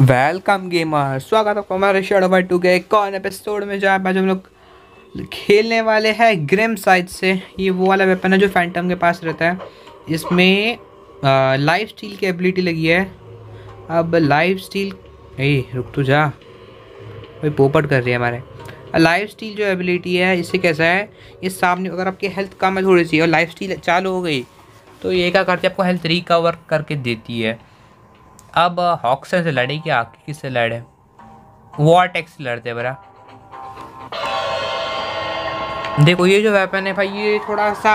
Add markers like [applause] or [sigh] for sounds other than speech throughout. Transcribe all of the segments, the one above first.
Welcome gamer, स्वागत है हमारे शेडो बाई टू के एक और एपिसोड में जहाँ आज हम लोग खेलने वाले हैं ग्रेम साइड से। ये वो वाला वेपन है जो फैंटम के पास रहता है। इसमें लाइफ स्टील की एबिलिटी लगी है। अब लाइफ स्टील ए, रुक तो जा। भाई पोपट कर रही है हमारे। लाइफ स्टील जो एबिलिटी है, इससे कैसा है? ये सामने अगर आपकी हेल्थ कम है थोड़ी सी और लाइफ स्टील चालू हो गई तो ये क्या करती है? आपको हेल्थ रिकवर करके देती है। अब हॉक्सन से लड़े क्या किससे लड़े? वॉरटेक्स से लड़ते बरा। देखो, ये जो वेपन है भाई, ये थोड़ा सा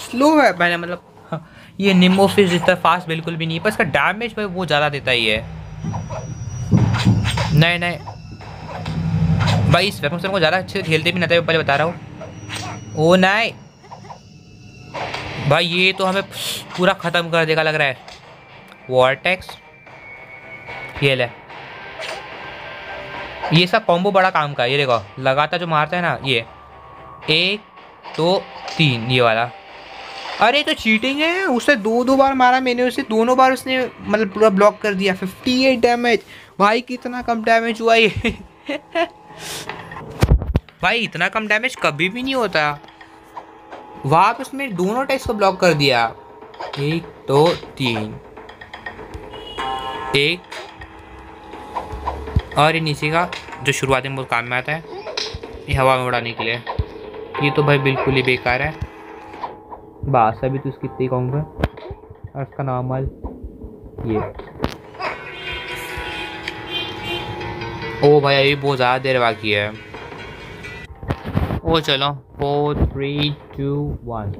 स्लो वेपन है मतलब ये निमोफिस जितना फास्ट बिल्कुल भी नहीं है, पर इसका डैमेज भाई वो ज़्यादा देता ही है। नहीं नहीं। भाई, इस वेपन से हमको ज़्यादा अच्छे से खेलते भी नहीं था पहले बता रहा हूँ। ओ, नहीं। भाई, ये तो हमें पूरा ख़त्म कर देगा, लग रहा है। वॉरटेक्स ये ले। ये सब कॉम्बो बड़ा काम का ये देखो। लगातार जो मारता है ना, ये। एक, दो, तीन, ये वाला। अरे तो चीटिंग है। उसने दो दो बार मारा, मैंने उसे दोनों बार उसने मतलब पूरा ब्लॉक कर दिया। फिफ्टी एट डैमेज भाई, कितना कम डैमेज हुआ ये। [laughs] भाई, इतना कम डैमेज कभी भी नहीं होता। वहाँ पे उसने दोनों टेस्ट को ब्लॉक कर दिया। एक, दो, तीन। एक और ये नीचे का जो शुरुआती में बहुत काम में आता है, ये हवा में उड़ाने के लिए। ये तो भाई बिल्कुल ही बेकार है। बास अभी तो उसकी इतनी कहूँगा। और उसका नॉर्मल ये। ओ भाई, अभी बहुत ज़्यादा देर बाकी है। ओ चलो फोर थ्री टू वन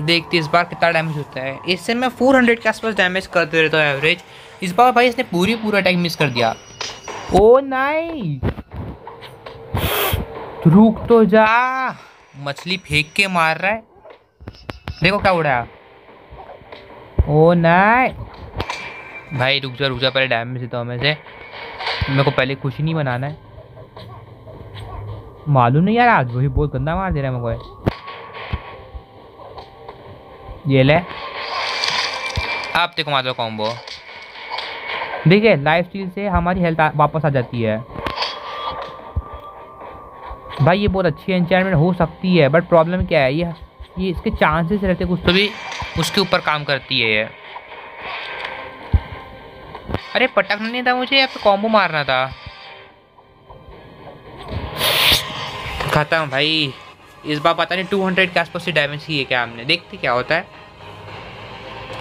देखते इस बार कितना डैमेज होता है। इससे मैं 400 के आसपास डैमेज करते रहता हूँ एवरेज इस बार भाई इसने पूरी पूरा अटैक मिस कर दिया। ओ नाई रुक तो जा। मछली फेंक के मार रहा है। देखो क्या उड़ा ओ नाई भाई रुक जा रुक जा, पहले डैमेज देता हूँ मैं से। मेरे को पहले खुशी नहीं बनाना है। मालूम नहीं यार, आज वही बहुत गंदा मार दे रहा है मेरे को ये। ले। अब देखो मार दो कॉम्बो देखिए लाइफ स्टील से हमारी हेल्थ वापस आ जाती है। भाई, ये बहुत अच्छी एंचायरमेंट हो सकती है बट प्रॉब्लम क्या है? ये ये इसके चांसेस रहते कुछ तो भी उसके ऊपर काम करती है ये। अरे, पटकना नहीं था मुझे या फिर कॉम्बो मारना था? खत्म भाई। इस बार पता नहीं 200 के आसपास से डैमेज की है क्या हमने? देखते क्या होता है।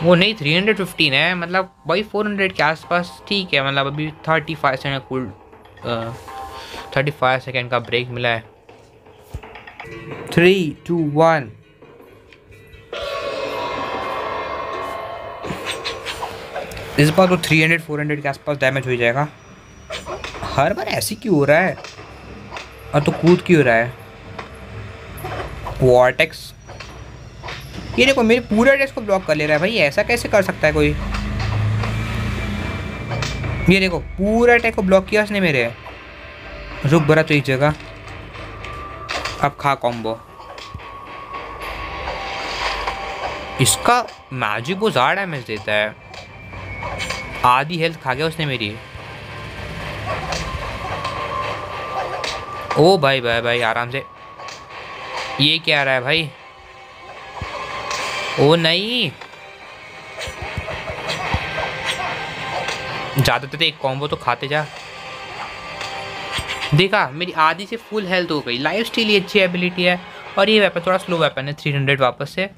वो नहीं 315 है मतलब वही 400 के आसपास ठीक है मतलब अभी 35 सेकेंड कुल थर्टी फाइव सेकेंड का ब्रेक मिला है। थ्री टू वन इस बार तो 300 400 के आसपास डैमेज हो जाएगा। हर बार ऐसी क्यों हो रहा है? और तो कूद क्यों रहा है? वॉर्टेक्स ये देखो, मेरे पूरा एड्रेस को ब्लॉक कर ले रहा है भाई, ऐसा कैसे कर सकता है कोई? ये देखो, पूरा अटैक को ब्लॉक किया उसने मेरे। रुक बरा तो एक जगह। अब खा कॉम्बो इसका मैजिक वो ज़्यादा डैमेज देता है। आधी हेल्थ खा गया उसने मेरी। ओ भाई भाई भाई, आराम से। ये क्या आ रहा है भाई? ओ नहीं। ज़्यादा तो एक कॉम्बो तो खाते जा। देखा, मेरी आधी से फुल हेल्थ हो गई। लाइफ स्टील ही अच्छी एबिलिटी है। और ये वेपन थोड़ा स्लो वेपन है थ्री हंड्रेड वापस से।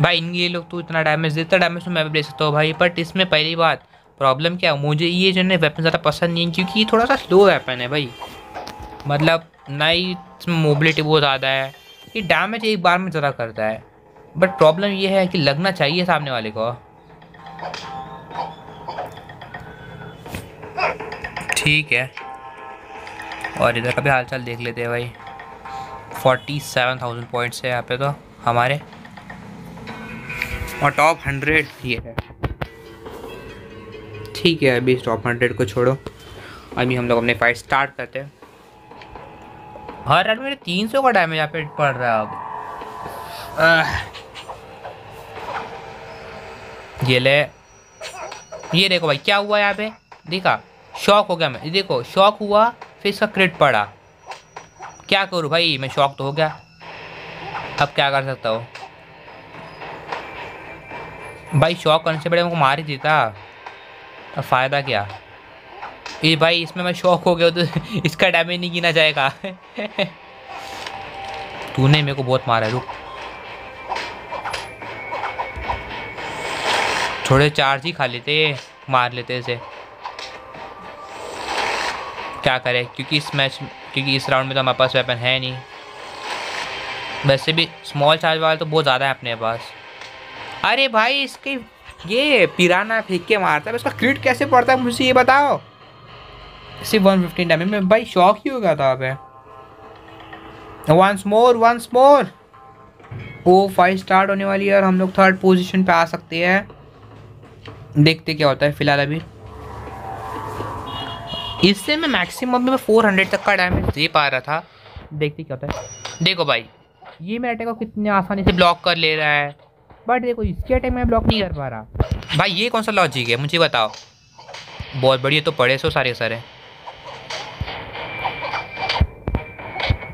भाई इन ये लोग तो इतना डैमेज देता डैमेज तो मैं भी दे सकता हूँ भाई बट इसमें पहली बात प्रॉब्लम क्या मुझे ये जो है वेपन ज़्यादा पसंद नहीं है, क्योंकि ये थोड़ा सा स्लो वेपन है भाई। मतलब ना ही मोबिलिटी बहुत ज़्यादा है। ये डैमेज एक बार में ज़्यादा करता है। बट प्रॉब्लम ये है कि लगना चाहिए सामने वाले को। ठीक है। और इधर का भी हाल चाल देख लेते हैं भाई। फोर्टी सेवन थाउज़ेंड पॉइंट्स है यहाँ पे तो हमारे। और टॉप हंड्रेड ये है। ठीक है, अभी टॉप हंड्रेड को छोड़ो। अभी हम लोग अपने फाइट स्टार्ट करते हैं। हर राउंड मेरे तीन सौ का डैमेज यहाँ पे पड़ रहा है अब। ये ले। ये देखो भाई, क्या हुआ यहाँ पे? देखा। शौक हो गया मैं। देखो, शौक हुआ, फिर इसका क्रिट पड़ा। क्या करूँ भाई? मैं शौक तो हो गया। अब क्या कर सकता हूँ? भाई, शौक करने से बड़े को मार ही देता। अब फ़ायदा क्या? ये भाई, इसमें मैं शौक हो गया तो [laughs] इसका डैमेज नहीं गिना जाएगा। [laughs] तूने मेरे को बहुत मारा है, रुक। थोड़े चार्ज ही खा लेते, मार लेते इसे। क्या करें? क्योंकि इस मैच क्योंकि इस राउंड में तो हमारे पास वेपन है नहीं। वैसे भी स्मॉल चार्ज वाला तो बहुत ज़्यादा है अपने पास। अरे भाई, इसके, ये पिराना फेंक के मारता है इसका क्रिट कैसे पड़ता है मुझे ये बताओ? सिर्फ़ वन फिफ्टीन डैमेज में। भाई शॉक ही हो गया था पे वंस मोर वंस मोर वो फाइव स्टार्ट होने वाली है और हम लोग थर्ड पोजीशन पे आ सकते हैं। देखते क्या होता है फ़िलहाल अभी। इससे मैं मैक्सिमम में फोर हंड्रेड तक का डैमेज दे पा रहा था। देखते क्या होता है। देखो भाई, ये मेरे अटैक को कितने आसानी से ब्लॉक कर ले रहा है। बट देखो, इसके अटैक में ब्लॉक नहीं कर पा रहा। भाई, ये कौन सा लॉजिक है? मुझे बताओ। बहुत बढ़िया तो पड़े सो सारे सारे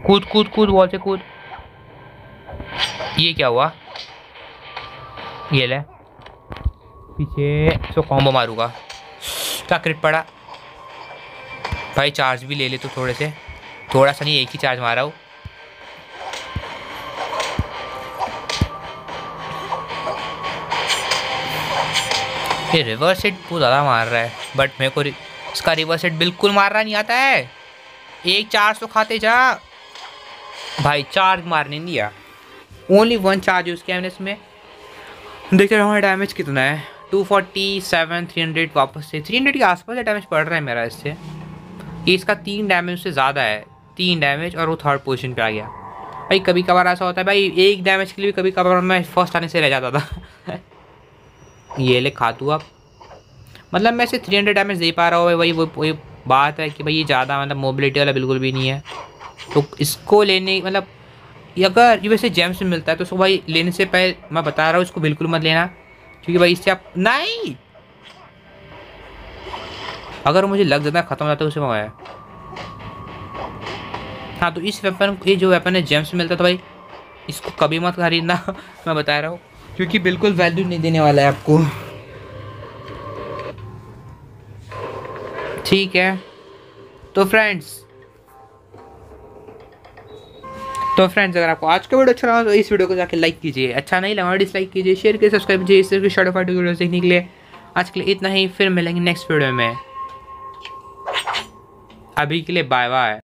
कूद कूद कूद वॉल से कूद। ये क्या हुआ? ये ले। पीछे सो कॉम्बो मारूँगा। क्या क्रिट पड़ा? भाई चार्ज भी ले ले तो थोड़े से। थोड़ा सा नहीं, एक ही चार्ज मारा हूँ। ये रिवर्स हिट बहुत ज़्यादा मार रहा है बट मेरे को इसका रिवर्स हिट बिल्कुल मारना नहीं आता है। एक चार्ज तो खाते जा। भाई चार्ज मारने नहीं दिया। ओनली वन चार्ज यूज़ किया मैंने इसमें देखते हमारा डैमेज कितना है। Two forty seven three hundred वापस से। थ्री हंड्रेड के आसपास डैमेज पड़ रहा है मेरा इससे। ये इसका तीन डैमेज से ज़्यादा है। तीन डैमेज और वो थर्ड पोजीशन पे आ गया। भाई कभी कभार ऐसा होता है भाई, एक डैमेज के लिए कभी कभार मैं फ़र्स्ट आने से रह जाता था। [laughs] ये ले खा तू अब। मतलब मैं इसे थ्री हंड्रेड डैमेज दे पा रहा हूँ, भाई वही वो वही बात है कि भाई ये ज़्यादा मतलब मोबिलिटी वाला बिल्कुल भी नहीं है। तो इसको लेने मतलब अगर ये वैसे जेम्स मिलता है तो उसको भाई लेने से पहले, मैं बता रहा हूँ, इसको बिल्कुल मत लेना। क्योंकि भाई इससे आप नहीं! अगर मुझे लग जाता ख़त्म हो जाता है, उसे मैं हाँ तो इस वेपन ये जो वेपन है जेम्स मिलता था भाई, इसको कभी मत खरीदना [laughs] मैं बता रहा हूँ। क्योंकि बिल्कुल वैल्यू नहीं देने वाला है आपको। ठीक है। तो फ्रेंड्स तो फ्रेंड्स अगर आपको आज का वीडियो अच्छा लगा तो इस वीडियो को जाकर लाइक कीजिए। अच्छा नहीं लगा डिसलाइक कीजिए शेयर कीजिए सब्सक्राइब कीजिए इस तरह की शॉर्ट फाइट वीडियो देखने के लिए। आज के लिए इतना ही, फिर मिलेंगे नेक्स्ट वीडियो में। अभी के लिए बाय बाय